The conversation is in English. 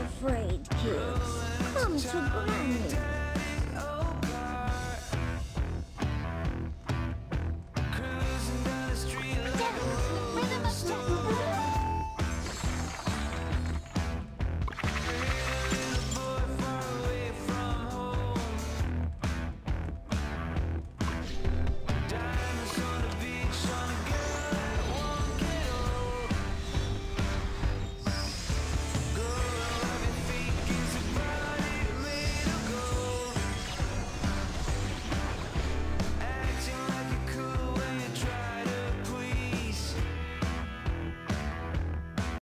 afraid, kids. Come to Granny.